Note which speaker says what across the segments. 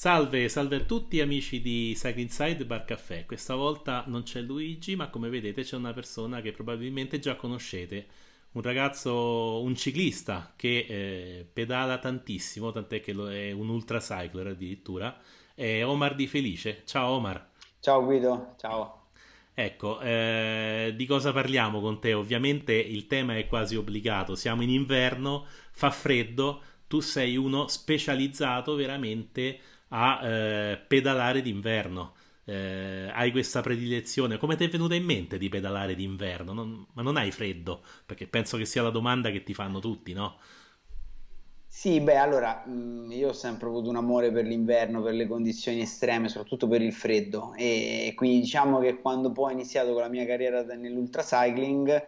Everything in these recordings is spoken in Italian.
Speaker 1: Salve, salve a tutti amici di Cycling Side Bar Caffè. Questa volta non c'è Luigi, ma come vedete c'è una persona che probabilmente già conoscete. Un ragazzo, un ciclista che eh, pedala tantissimo, tant'è che è un ultracycler addirittura. È Omar Di Felice. Ciao Omar.
Speaker 2: Ciao Guido, ciao.
Speaker 1: Ecco, eh, di cosa parliamo con te? Ovviamente il tema è quasi obbligato. Siamo in inverno, fa freddo, tu sei uno specializzato veramente a eh, pedalare d'inverno. Eh, hai questa predilezione? Come ti è venuta in mente di pedalare d'inverno? Non, ma non hai freddo? Perché penso che sia la domanda che ti fanno tutti, no?
Speaker 2: Sì, beh, allora mm, io ho sempre avuto un amore per l'inverno, per le condizioni estreme, soprattutto per il freddo e quindi diciamo che quando poi ho iniziato con la mia carriera nell'ultracycling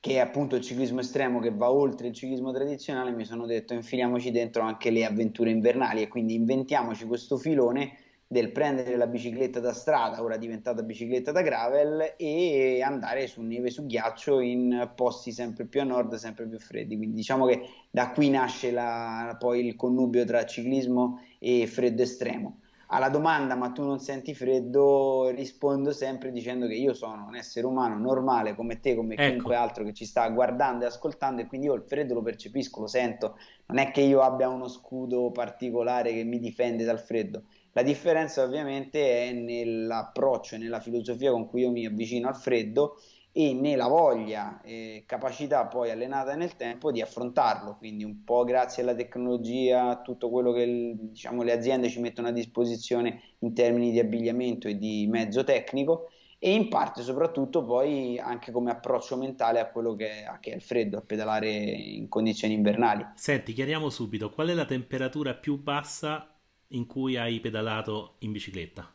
Speaker 2: che è appunto il ciclismo estremo che va oltre il ciclismo tradizionale, mi sono detto infiliamoci dentro anche le avventure invernali e quindi inventiamoci questo filone del prendere la bicicletta da strada, ora diventata bicicletta da gravel, e andare su neve, su ghiaccio in posti sempre più a nord, sempre più freddi. Quindi diciamo che da qui nasce la, poi il connubio tra ciclismo e freddo estremo alla domanda ma tu non senti freddo rispondo sempre dicendo che io sono un essere umano normale come te, come ecco. chiunque altro che ci sta guardando e ascoltando e quindi io il freddo lo percepisco, lo sento, non è che io abbia uno scudo particolare che mi difende dal freddo. La differenza ovviamente è nell'approccio e nella filosofia con cui io mi avvicino al freddo e nella voglia e capacità poi allenata nel tempo di affrontarlo, quindi un po' grazie alla tecnologia, tutto quello che diciamo, le aziende ci mettono a disposizione in termini di abbigliamento e di mezzo tecnico e in parte soprattutto poi anche come approccio mentale a quello che è, che è il freddo, a pedalare in condizioni invernali.
Speaker 1: Senti, chiariamo subito, qual è la temperatura più bassa in cui hai pedalato in bicicletta?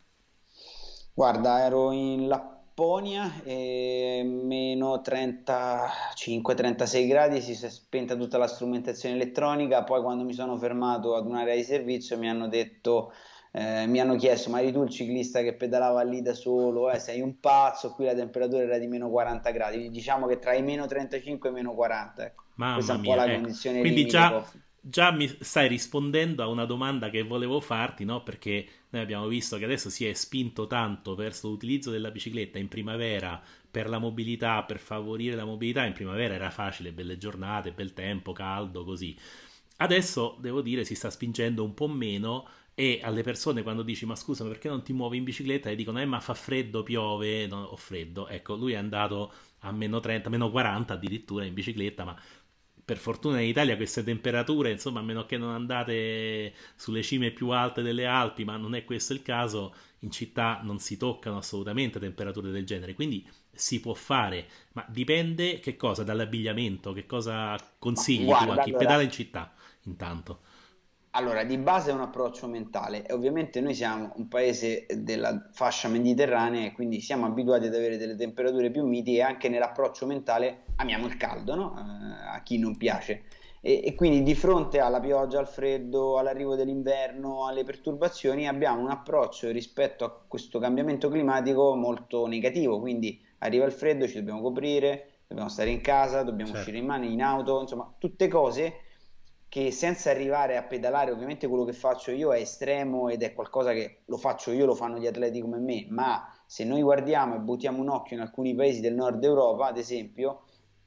Speaker 2: Guarda, ero in La Lapponia e meno 35-36 gradi, si è spenta tutta la strumentazione elettronica, poi quando mi sono fermato ad un'area di servizio mi hanno detto, eh, mi hanno chiesto ma eri tu il ciclista che pedalava lì da solo, eh, sei un pazzo, qui la temperatura era di meno 40 gradi, diciamo che tra i meno 35 e i meno 40, ecco.
Speaker 1: Mamma questa è un mia, po' la ecco. condizione Quindi già, già mi stai rispondendo a una domanda che volevo farti, no? Perché noi abbiamo visto che adesso si è spinto tanto verso l'utilizzo della bicicletta in primavera per la mobilità, per favorire la mobilità. In primavera era facile, belle giornate, bel tempo, caldo, così. Adesso devo dire si sta spingendo un po' meno e alle persone quando dici ma scusa perché non ti muovi in bicicletta e dicono eh ma fa freddo, piove, no, ho freddo. Ecco, lui è andato a meno 30, meno 40 addirittura in bicicletta, ma per fortuna in Italia queste temperature, insomma, a meno che non andate sulle cime più alte delle Alpi, ma non è questo il caso, in città non si toccano assolutamente temperature del genere, quindi si può fare, ma dipende che cosa dall'abbigliamento, che cosa consigli guarda, tu a chi allora... pedala in città intanto.
Speaker 2: Allora, di base è un approccio mentale e ovviamente noi siamo un paese della fascia mediterranea e quindi siamo abituati ad avere delle temperature più miti e anche nell'approccio mentale amiamo il caldo, no? eh, a chi non piace. E, e, quindi di fronte alla pioggia, al freddo, all'arrivo dell'inverno, alle perturbazioni abbiamo un approccio rispetto a questo cambiamento climatico molto negativo, quindi arriva il freddo, ci dobbiamo coprire, dobbiamo stare in casa, dobbiamo certo. uscire in mano, in auto, insomma tutte cose che senza arrivare a pedalare, ovviamente quello che faccio io è estremo ed è qualcosa che lo faccio io, lo fanno gli atleti come me, ma se noi guardiamo e buttiamo un occhio in alcuni paesi del nord Europa, ad esempio,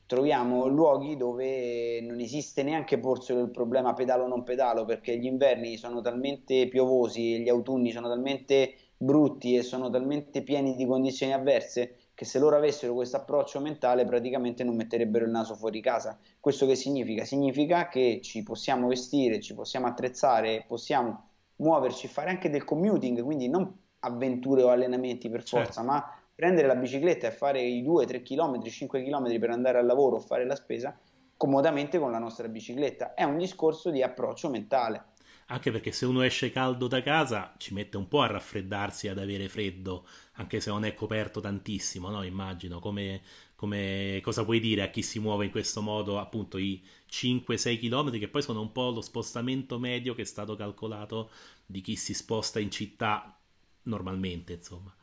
Speaker 2: troviamo luoghi dove non esiste neanche porsi il problema pedalo o non pedalo, perché gli inverni sono talmente piovosi gli autunni sono talmente brutti e sono talmente pieni di condizioni avverse che se loro avessero questo approccio mentale praticamente non metterebbero il naso fuori casa. Questo che significa? Significa che ci possiamo vestire, ci possiamo attrezzare, possiamo muoverci, fare anche del commuting, quindi non avventure o allenamenti per forza, certo. ma prendere la bicicletta e fare i 2-3 km, 5 km per andare al lavoro o fare la spesa comodamente con la nostra bicicletta. È un discorso di approccio mentale
Speaker 1: anche perché se uno esce caldo da casa ci mette un po' a raffreddarsi, ad avere freddo, anche se non è coperto tantissimo, no? Immagino, come, come cosa puoi dire a chi si muove in questo modo, appunto i 5-6 km, che poi sono un po' lo spostamento medio che è stato calcolato di chi si sposta in città normalmente, insomma.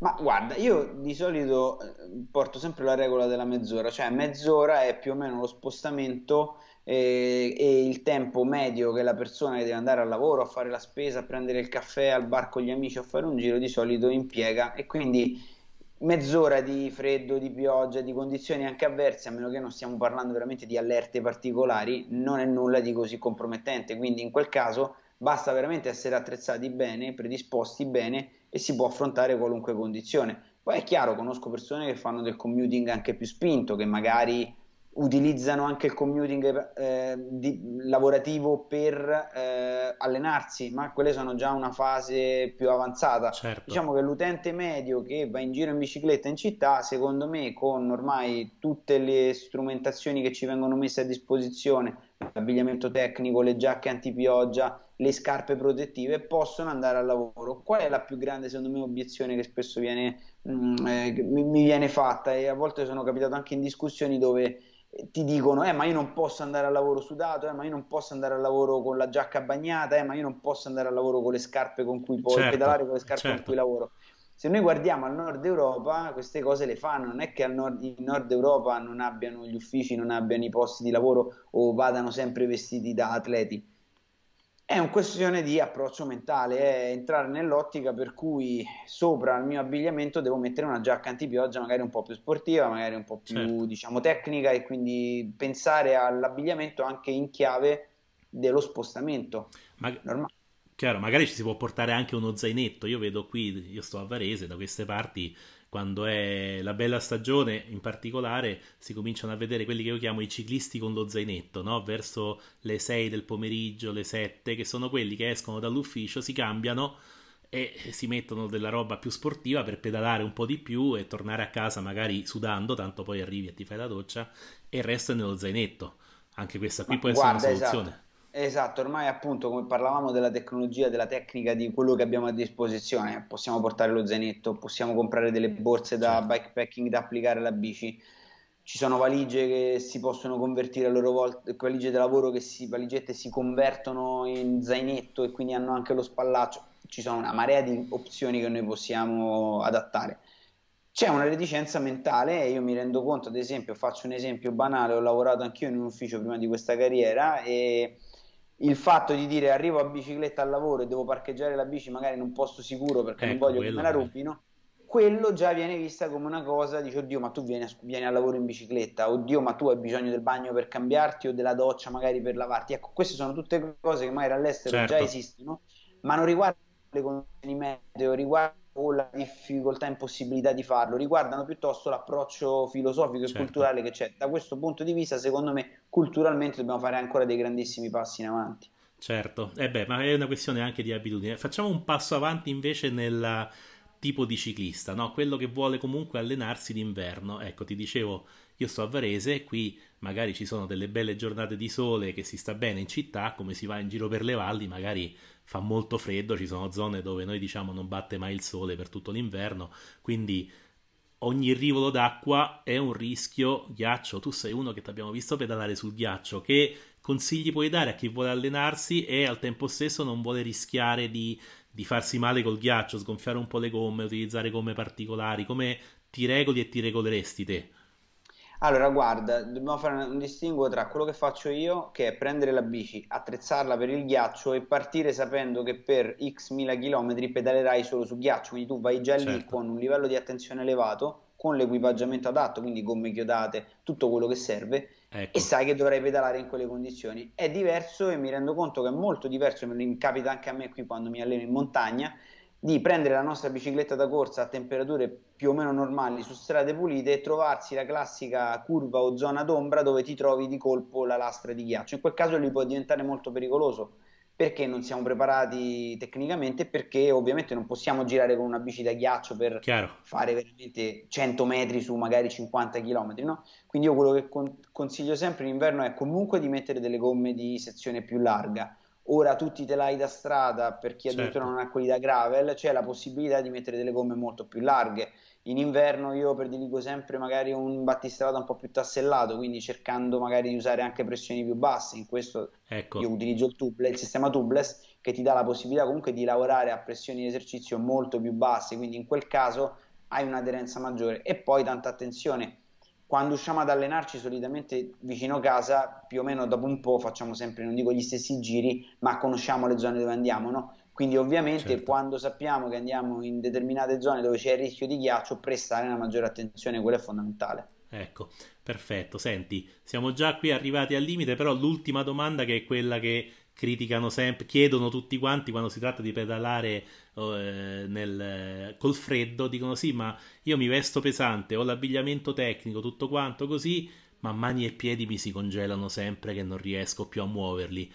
Speaker 2: Ma guarda, io di solito eh, porto sempre la regola della mezz'ora, cioè mezz'ora è più o meno lo spostamento e, e, il tempo medio che la persona che deve andare al lavoro, a fare la spesa, a prendere il caffè al bar con gli amici, a fare un giro, di solito impiega e quindi mezz'ora di freddo, di pioggia, di condizioni anche avverse, a meno che non stiamo parlando veramente di allerte particolari, non è nulla di così compromettente. Quindi in quel caso basta veramente essere attrezzati bene, predisposti bene e si può affrontare qualunque condizione. Poi è chiaro, conosco persone che fanno del commuting anche più spinto, che magari utilizzano anche il commuting eh, di, lavorativo per eh, allenarsi, ma quelle sono già una fase più avanzata. Certo. Diciamo che l'utente medio che va in giro in bicicletta in città, secondo me, con ormai tutte le strumentazioni che ci vengono messe a disposizione, l'abbigliamento tecnico, le giacche antipioggia, le scarpe protettive, possono andare al lavoro. Qual è la più grande, secondo me, obiezione che spesso viene, mh, mm, eh, mi viene fatta? E a volte sono capitato anche in discussioni dove ti dicono eh ma io non posso andare al lavoro sudato, eh ma io non posso andare al lavoro con la giacca bagnata, eh ma io non posso andare al lavoro con le scarpe con cui puoi certo, pedalare, con le scarpe certo. con cui lavoro. Se noi guardiamo al nord Europa, queste cose le fanno, non è che al nord, in nord Europa non abbiano gli uffici, non abbiano i posti di lavoro o vadano sempre vestiti da atleti è una questione di approccio mentale, è entrare nell'ottica per cui sopra il mio abbigliamento devo mettere una giacca antipioggia magari un po' più sportiva, magari un po' più certo. diciamo tecnica e quindi pensare all'abbigliamento anche in chiave dello spostamento.
Speaker 1: Ma... Normale. Chiaro, magari ci si può portare anche uno zainetto. Io vedo qui, io sto a Varese, da queste parti quando è la bella stagione in particolare si cominciano a vedere quelli che io chiamo i ciclisti con lo zainetto, no? verso le 6 del pomeriggio, le 7, che sono quelli che escono dall'ufficio, si cambiano e si mettono della roba più sportiva per pedalare un po' di più e tornare a casa magari sudando, tanto poi arrivi e ti fai la doccia e il resto è nello zainetto. Anche questa qui Ma può guarda, essere una soluzione.
Speaker 2: Esatto. Esatto, ormai appunto come parlavamo della tecnologia, della tecnica, di quello che abbiamo a disposizione, possiamo portare lo zainetto, possiamo comprare delle borse da certo. bikepacking da applicare alla bici, ci sono valigie che si possono convertire a loro volta, valigie da lavoro che si, valigette si convertono in zainetto e quindi hanno anche lo spallaccio, ci sono una marea di opzioni che noi possiamo adattare. C'è una reticenza mentale e io mi rendo conto, ad esempio, faccio un esempio banale, ho lavorato anch'io in un ufficio prima di questa carriera e il fatto di dire arrivo a bicicletta al lavoro e devo parcheggiare la bici magari in un posto sicuro perché ecco, non voglio che me la rubino, quello già viene vista come una cosa, dice oddio ma tu vieni, vieni, al lavoro in bicicletta, oddio ma tu hai bisogno del bagno per cambiarti o della doccia magari per lavarti, ecco queste sono tutte cose che magari all'estero certo. già esistono, ma non riguardano le condizioni meteo, riguardano o la difficoltà e impossibilità di farlo, riguardano piuttosto l'approccio filosofico certo. e culturale che c'è. Da questo punto di vista, secondo me, culturalmente dobbiamo fare ancora dei grandissimi passi in avanti.
Speaker 1: Certo, eh beh, ma è una questione anche di abitudine. Facciamo un passo avanti invece nel tipo di ciclista, no? quello che vuole comunque allenarsi d'inverno. Ecco, ti dicevo, io sto a Varese, qui magari ci sono delle belle giornate di sole che si sta bene in città, come si va in giro per le valli, magari fa molto freddo, ci sono zone dove noi diciamo non batte mai il sole per tutto l'inverno, quindi ogni rivolo d'acqua è un rischio ghiaccio. Tu sei uno che ti abbiamo visto pedalare sul ghiaccio. Che consigli puoi dare a chi vuole allenarsi e al tempo stesso non vuole rischiare di, di farsi male col ghiaccio, sgonfiare un po' le gomme, utilizzare gomme particolari? Come ti regoli e ti regoleresti te?
Speaker 2: Allora, guarda, dobbiamo fare un distinguo tra quello che faccio io, che è prendere la bici, attrezzarla per il ghiaccio e partire sapendo che per x mila chilometri pedalerai solo su ghiaccio, quindi tu vai già certo. lì con un livello di attenzione elevato, con l'equipaggiamento adatto, quindi gomme chiodate, tutto quello che serve, ecco. e sai che dovrai pedalare in quelle condizioni. È diverso e mi rendo conto che è molto diverso, me capita anche a me qui quando mi alleno in montagna, di prendere la nostra bicicletta da corsa a temperature più o meno normali su strade pulite e trovarsi la classica curva o zona d'ombra dove ti trovi di colpo la lastra di ghiaccio. In quel caso lì può diventare molto pericoloso perché non siamo preparati tecnicamente perché ovviamente non possiamo girare con una bici da ghiaccio per Chiaro. fare veramente 100 metri su magari 50 km. No? Quindi io quello che con- consiglio sempre in inverno è comunque di mettere delle gomme di sezione più larga ora tutti i telai da strada per chi certo. addirittura non ha quelli da gravel c'è la possibilità di mettere delle gomme molto più larghe in inverno io prediligo sempre magari un battistrada un po' più tassellato quindi cercando magari di usare anche pressioni più basse in questo ecco. io utilizzo il, tubeless, il sistema tubeless che ti dà la possibilità comunque di lavorare a pressioni di esercizio molto più basse quindi in quel caso hai un'aderenza maggiore e poi tanta attenzione quando usciamo ad allenarci solitamente vicino casa, più o meno dopo un po' facciamo sempre, non dico gli stessi giri, ma conosciamo le zone dove andiamo, no? Quindi ovviamente certo. quando sappiamo che andiamo in determinate zone dove c'è il rischio di ghiaccio, prestare una maggiore attenzione, quello è fondamentale.
Speaker 1: Ecco, perfetto. Senti, siamo già qui arrivati al limite, però l'ultima domanda che è quella che criticano sempre, chiedono tutti quanti quando si tratta di pedalare eh, nel, col freddo, dicono sì, ma io mi vesto pesante, ho l'abbigliamento tecnico, tutto quanto così, ma mani e piedi mi si congelano sempre che non riesco più a muoverli.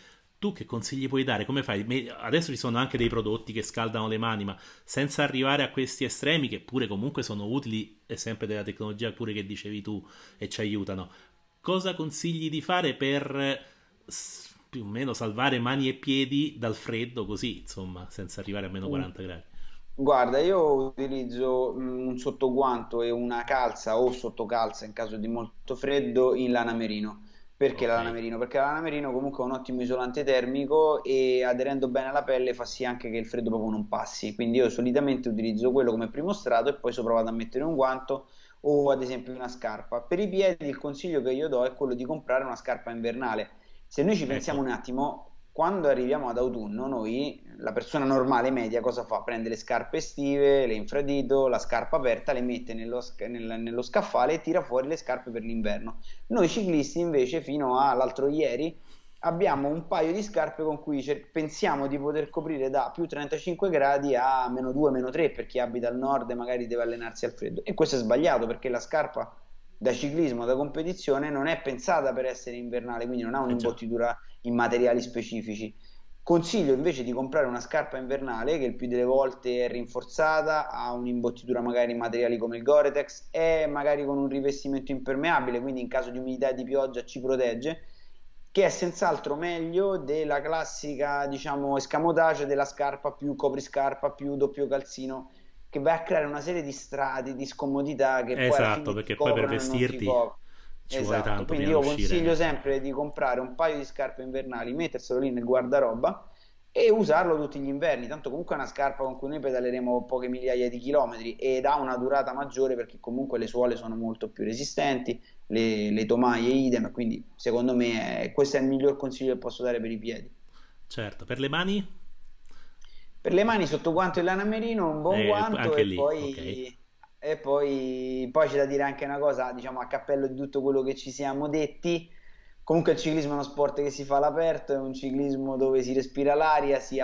Speaker 1: Tu che consigli puoi dare? Come fai? Adesso ci sono anche dei prodotti che scaldano le mani, ma senza arrivare a questi estremi che pure comunque sono utili, è sempre della tecnologia pure che dicevi tu e ci aiutano. Cosa consigli di fare per più o meno salvare mani e piedi dal freddo così, insomma, senza arrivare a meno 40 mm. gradi.
Speaker 2: Guarda, io utilizzo mm, un sottoguanto e una calza o sottocalza in caso di molto freddo in lana merino. Perché okay. la lana merino? Perché la lana merino comunque è un ottimo isolante termico e aderendo bene alla pelle fa sì anche che il freddo proprio non passi. Quindi io solitamente utilizzo quello come primo strato e poi sopra vado a mettere un guanto o ad esempio una scarpa. Per i piedi il consiglio che io do è quello di comprare una scarpa invernale se noi ci pensiamo ecco. un attimo, quando arriviamo ad autunno, noi, la persona normale media, cosa fa? Prende le scarpe estive, le infradito, la scarpa aperta, le mette nello, nel, nello scaffale e tira fuori le scarpe per l'inverno. Noi ciclisti invece fino all'altro ieri abbiamo un paio di scarpe con cui pensiamo di poter coprire da più 35 gradi a meno 2, meno 3 per chi abita al nord e magari deve allenarsi al freddo. E questo è sbagliato perché la scarpa da ciclismo, da competizione, non è pensata per essere invernale, quindi non ha eh, un'imbottitura in materiali specifici. Consiglio invece di comprare una scarpa invernale che il più delle volte è rinforzata, ha un'imbottitura magari in materiali come il Gore-Tex e magari con un rivestimento impermeabile, quindi in caso di umidità e di pioggia ci protegge, che è senz'altro meglio della classica, diciamo, escamotage della scarpa più copriscarpa più doppio calzino che vai a creare una serie di strati, di scomodità che
Speaker 1: esatto, poi perché poi per vestirti
Speaker 2: ci esatto, vuole tanto quindi io consiglio sempre di comprare un paio di scarpe invernali, metterselo lì nel guardaroba e usarlo tutti gli inverni, tanto comunque è una scarpa con cui noi pedaleremo poche migliaia di chilometri ed ha una durata maggiore perché comunque le suole sono molto più resistenti, le, le tomaie idem, quindi secondo me è, questo è il miglior consiglio che posso dare per i piedi.
Speaker 1: Certo, per le mani?
Speaker 2: Per le mani sotto guanto e lana merino, un buon eh, guanto e, lì, poi, okay. e poi, poi c'è da dire anche una cosa, diciamo a cappello di tutto quello che ci siamo detti. Comunque il ciclismo è uno sport che si fa all'aperto, è un ciclismo dove si respira l'aria, si,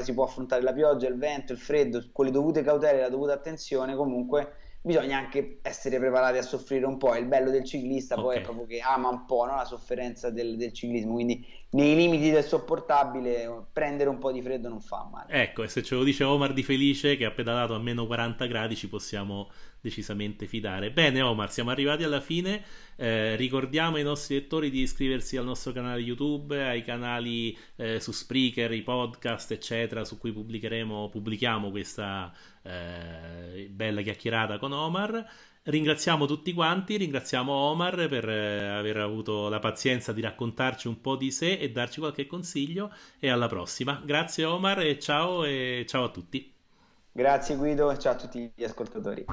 Speaker 2: si può affrontare la pioggia, il vento, il freddo, con le dovute cautele e la dovuta attenzione, comunque bisogna anche essere preparati a soffrire un po'. Il bello del ciclista okay. poi è proprio che ama un po' no? la sofferenza del, del, ciclismo, quindi nei limiti del sopportabile prendere un po' di freddo non fa male.
Speaker 1: Ecco, e se ce lo dice Omar di Felice che ha pedalato a meno 40 gradi ci possiamo decisamente fidare. Bene Omar, siamo arrivati alla fine. Eh, ricordiamo ai nostri lettori di iscriversi al nostro canale YouTube, ai canali eh, su Spreaker, i podcast, eccetera, su cui pubblicheremo, pubblichiamo questa eh, bella chiacchierata con Omar. Ringraziamo tutti quanti, ringraziamo Omar per eh, aver avuto la pazienza di raccontarci un po' di sé e darci qualche consiglio e alla prossima. Grazie Omar e ciao e ciao a tutti.
Speaker 2: Grazie Guido, ciao a tutti gli ascoltatori.